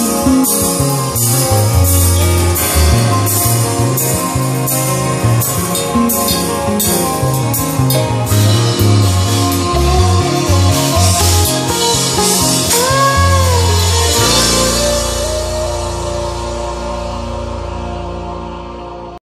Música